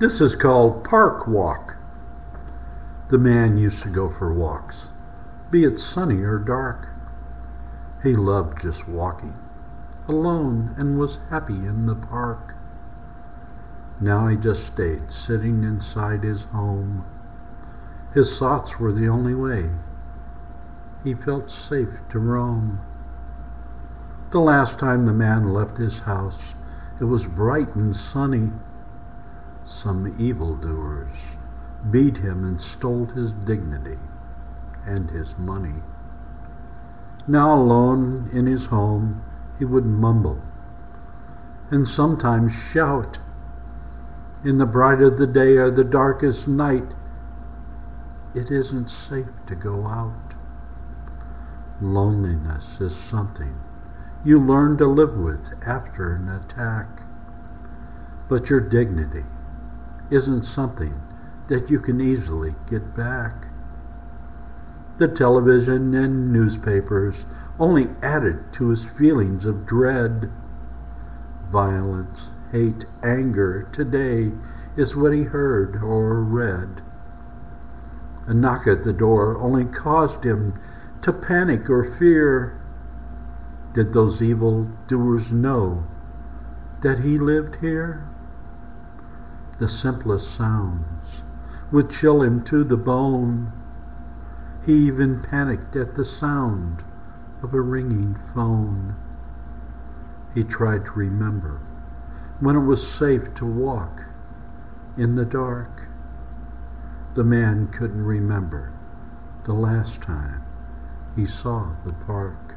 This is called Park Walk. The man used to go for walks, be it sunny or dark. He loved just walking alone and was happy in the park. Now he just stayed sitting inside his home. His thoughts were the only way. He felt safe to roam. The last time the man left his house, it was bright and sunny. Some evildoers beat him and stole his dignity and his money. Now alone in his home, he would mumble and sometimes shout in the bright of the day or the darkest night, it isn't safe to go out. Loneliness is something you learn to live with after an attack. But your dignity isn't something that you can easily get back. The television and newspapers only added to his feelings of dread. Violence hate, anger today is what he heard or read. A knock at the door only caused him to panic or fear. Did those evil doers know that he lived here? The simplest sounds would chill him to the bone. He even panicked at the sound of a ringing phone. He tried to remember when it was safe to walk in the dark. The man couldn't remember the last time he saw the park.